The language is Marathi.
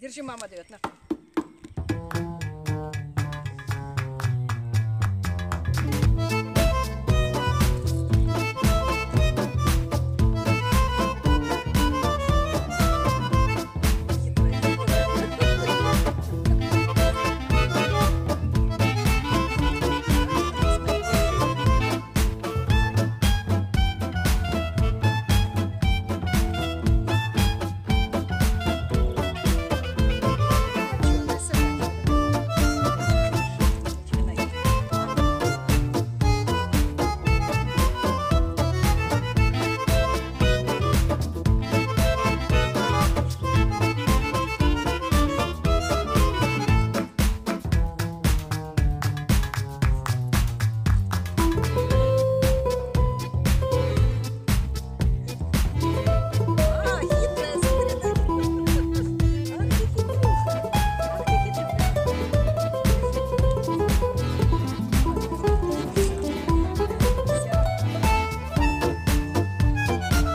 दिरशी मामा देऊयात ना.